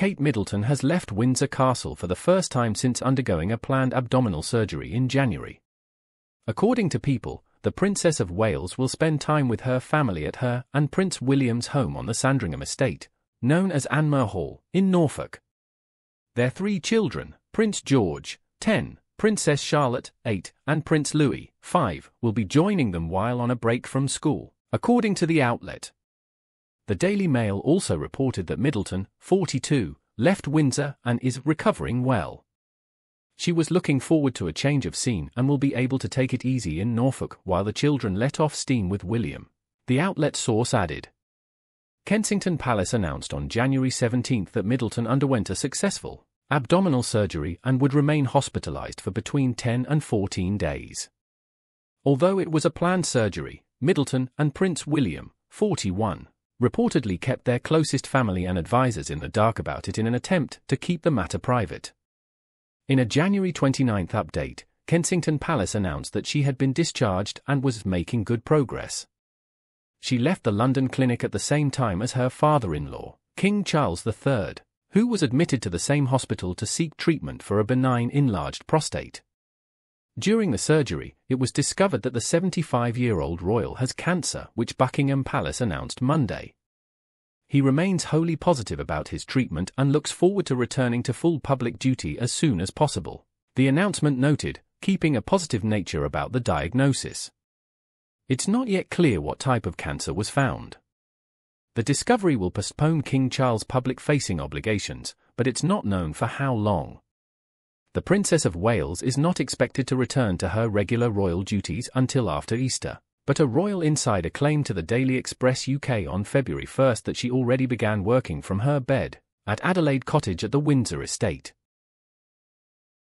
Kate Middleton has left Windsor Castle for the first time since undergoing a planned abdominal surgery in January. According to People, the Princess of Wales will spend time with her family at her and Prince William's home on the Sandringham estate, known as Anmer Hall, in Norfolk. Their three children, Prince George, 10, Princess Charlotte, 8, and Prince Louis, 5, will be joining them while on a break from school, according to the outlet. The Daily Mail also reported that Middleton, 42, left Windsor and is recovering well. She was looking forward to a change of scene and will be able to take it easy in Norfolk while the children let off steam with William. The outlet source added. Kensington Palace announced on January 17 that Middleton underwent a successful abdominal surgery and would remain hospitalized for between 10 and 14 days. Although it was a planned surgery, Middleton and Prince William, 41, reportedly kept their closest family and advisers in the dark about it in an attempt to keep the matter private. In a January 29 update, Kensington Palace announced that she had been discharged and was making good progress. She left the London clinic at the same time as her father-in-law, King Charles III, who was admitted to the same hospital to seek treatment for a benign enlarged prostate. During the surgery, it was discovered that the 75-year-old royal has cancer, which Buckingham Palace announced Monday. He remains wholly positive about his treatment and looks forward to returning to full public duty as soon as possible. The announcement noted, keeping a positive nature about the diagnosis. It's not yet clear what type of cancer was found. The discovery will postpone King Charles' public-facing obligations, but it's not known for how long. The Princess of Wales is not expected to return to her regular royal duties until after Easter, but a royal insider claimed to the Daily Express UK on February 1 that she already began working from her bed at Adelaide Cottage at the Windsor estate.